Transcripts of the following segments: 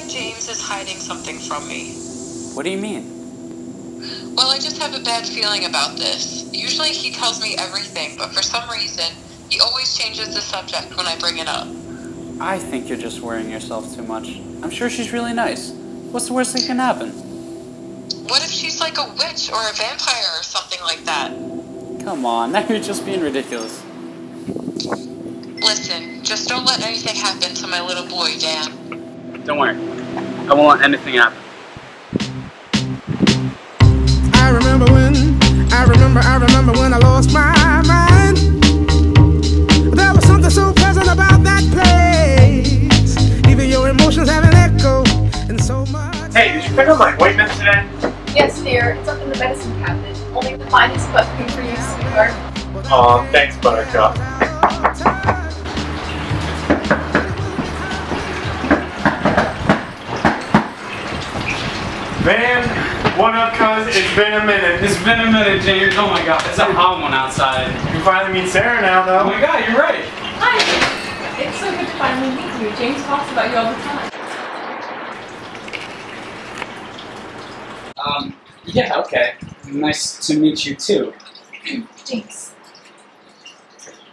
like James is hiding something from me. What do you mean? Well, I just have a bad feeling about this. Usually he tells me everything, but for some reason, he always changes the subject when I bring it up. I think you're just worrying yourself too much. I'm sure she's really nice. What's the worst that can happen? What if she's like a witch or a vampire or something like that? Come on, now you're just being ridiculous. Listen, just don't let anything happen to my little boy, Dan. Don't worry. I won't let anything happen. I remember when, I remember, I remember when I lost my mind. There was something so pleasant about that place. Even your emotions have an echo in so much. Hey, did you pick up my ointment today? Yes, dear. It's up in the medicine cabinet. Only the finest perfume for you, sweetheart. Aw, thanks, Buttercup. Man, what up, cuz? It's been a minute. It's been a minute, James. Oh my god, it's a hot one outside. You finally meet Sarah now, though. Oh my god, you're right. Hi. It's so good to finally meet you. James talks about you all the time. Um, yeah, okay. Nice to meet you too. James.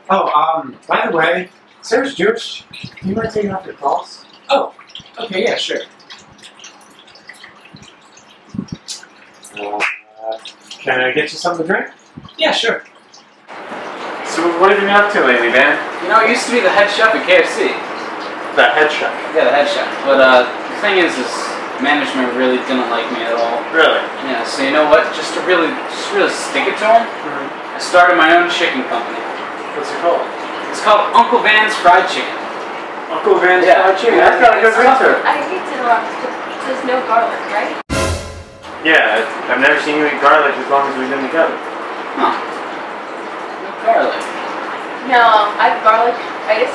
Oh, um, by the way, Sarah's Jewish. Do you mind taking off your cross? Oh, okay, yeah, sure. Uh, can I get you something to drink? Yeah, sure. So, what have you been up to lately, man? You know, I used to be the head chef at KFC. The head chef. Yeah, the head chef. But uh, the thing is, is management really didn't like me at all. Really? Yeah, so you know what? Just to really, just really stick it to them, I started my own chicken company. What's it called? It's called Uncle Van's Fried Chicken. Uncle Van's Yeah. Fried Chicken. That's got a good ring to it. I hate to interrupt, but there's no garlic, right? Yeah, I've never seen you eat garlic as long as we've been together. Huh. No garlic. No, I have garlic itis.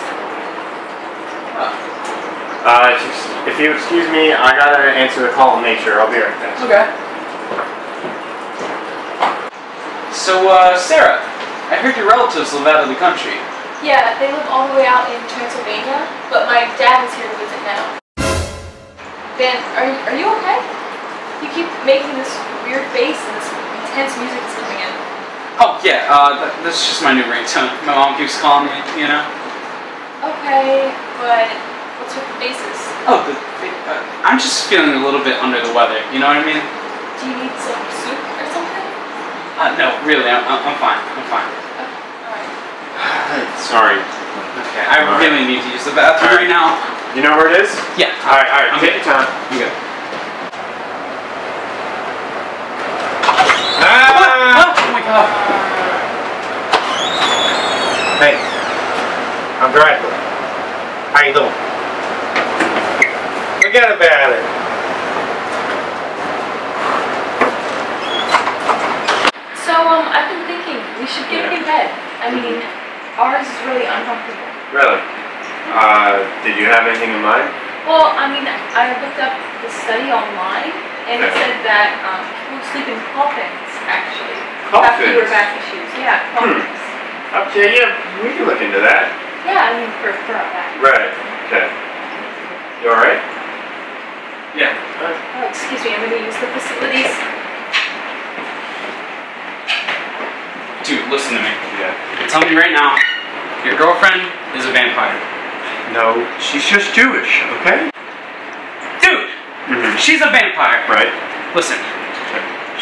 Uh, just, if you excuse me, I gotta answer the call of nature. I'll be right back. Okay. So, uh, Sarah, I heard your relatives live out of the country. Yeah, they live all the way out in Transylvania, but my dad is here to visit now. Dan, are you, are you okay? You keep making this weird face and this intense music is coming in. Oh, yeah, uh, th- this is just my new ringtone. My mom keeps calling me, you know? Okay, but what's with the faces? Oh, the, the, uh, I'm just feeling a little bit under the weather, you know what I mean? Do you need some soup or something? Uh, no, really, I'm, I'm I'm fine, I'm fine. Alright. Sorry. Okay, I Alright. really need to use the bathroom right now. You know where it is? Yeah. Alright, alright, I'm take your time. I'm good. Ah! Oh my god. Hey, I'm. How you doing? Forget about it. So, um, I've been thinking we should get a new bed. I mean, ours is really uncomfortable. Really? Uh, did you have anything in mind? Well, I mean, I looked up the study online, and it said that um, people sleep in coffins, actually. Coffins? Have fewer back issues. Yeah, coffins. Okay, yeah, we can look into that. Yeah, I mean, for, for our back. Right. Okay. You alright? Yeah. Oh, excuse me, I'm gonna use the facilities. Dude, listen to me. Yeah. Tell me right now, your girlfriend is a vampire. No, she's just Jewish, okay? Dude, Mm-hmm. she's a vampire. Right. Listen,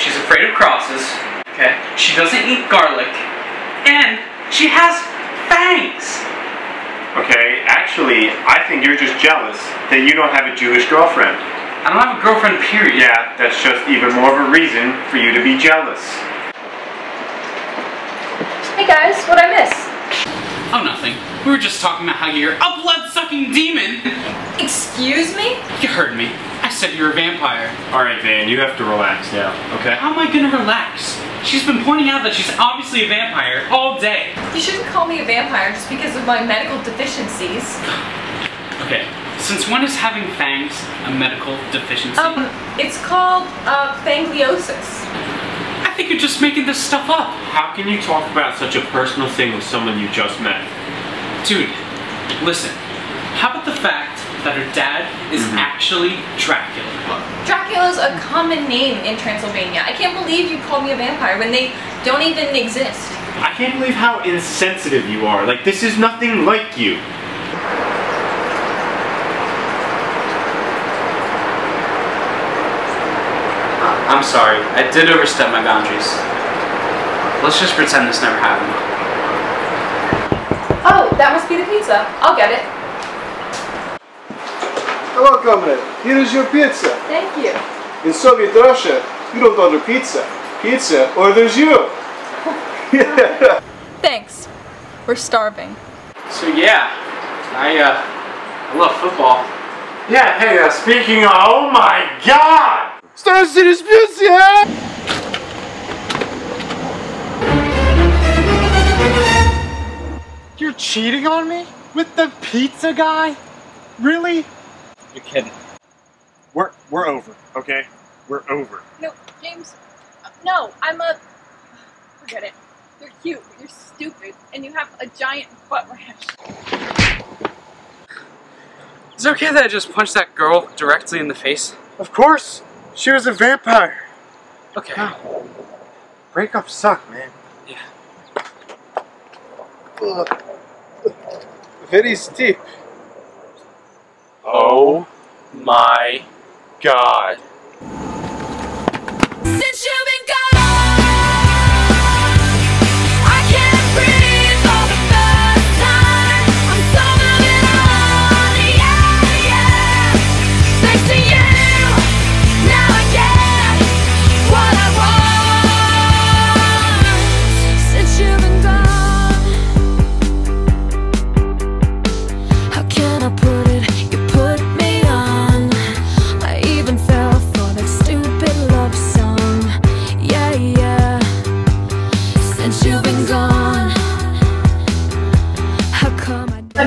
she's afraid of crosses. Okay. She doesn't eat garlic, and she has fangs. Okay, actually, I think you're just jealous that you don't have a Jewish girlfriend. I don't have a girlfriend. Period. Yeah, that's just even more of a reason for you to be jealous. Hey guys, what I miss? Oh, nothing. We were just talking about how you're a blood-sucking demon. Excuse me? You heard me. I said you're a vampire. Alright, Van, you have to relax now, okay? How am I gonna relax? She's been pointing out that she's obviously a vampire all day. You shouldn't call me a vampire just because of my medical deficiencies. Okay, since when is having fangs a medical deficiency? Um, it's called uh, fangliosis. I think you're just making this stuff up. How can you talk about such a personal thing with someone you just met? Dude, listen. How about the fact that her dad is mm-hmm. actually Dracula. Dracula's a common name in Transylvania. I can't believe you called me a vampire when they don't even exist. I can't believe how insensitive you are. Like, this is nothing like you. Uh, I'm sorry, I did overstep my boundaries. Let's just pretend this never happened. Oh, that must be the pizza. I'll get it. Hello, comrade. Here is your pizza. Thank you. In Soviet Russia, you don't order pizza. Pizza orders you. Thanks. We're starving. So yeah, I uh, I love football. Yeah, hey, uh, speaking of, oh my god! Star City's pizza! You're cheating on me? With the pizza guy? Really? You're kidding. We're, we're over, okay? We're over. No, James. No, I'm a. Forget it. You're cute, but you're stupid, and you have a giant butt rash. Is it okay that I just punched that girl directly in the face? Of course! She was a vampire! Okay. Breakups suck, man. Yeah. Very steep. Oh my god.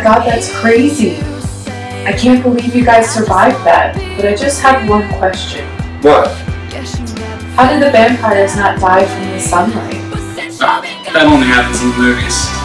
God, that's crazy. I can't believe you guys survived that. But I just have one question. What? How did the vampires not die from the sunlight? That only happens in the movies.